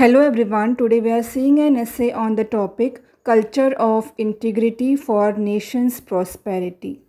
Hello everyone, today we are seeing an essay on the topic Culture of Integrity for Nation's Prosperity.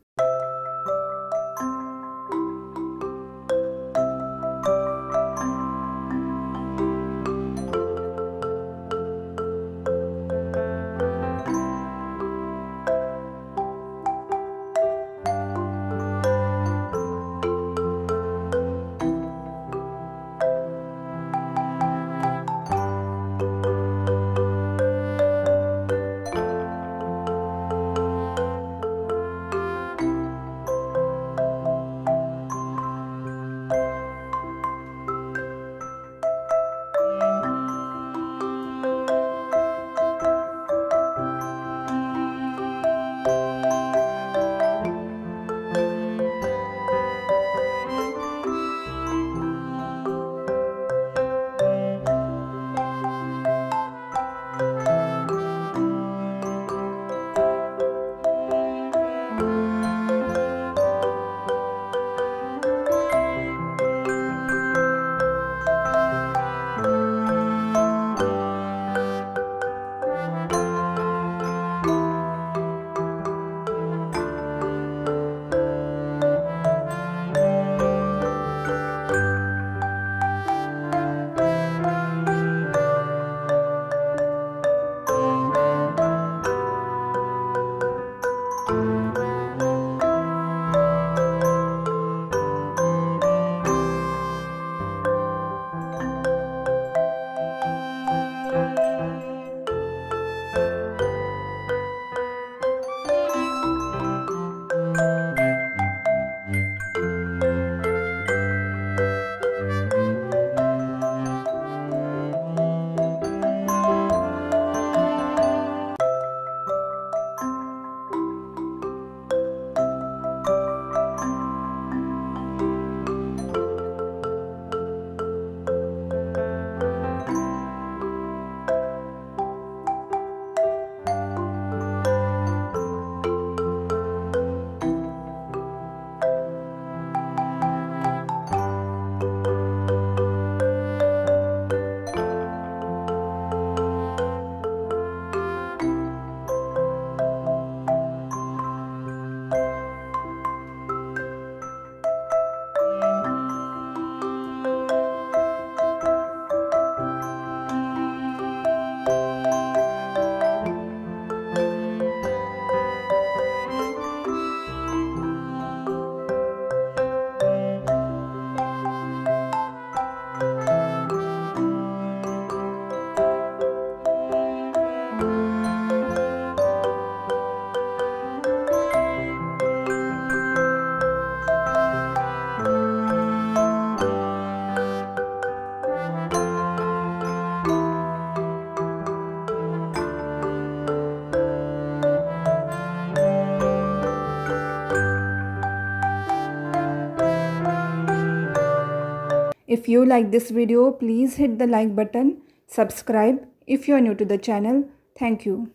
If you like this video, please hit the like button, subscribe if you are new to the channel. Thank you.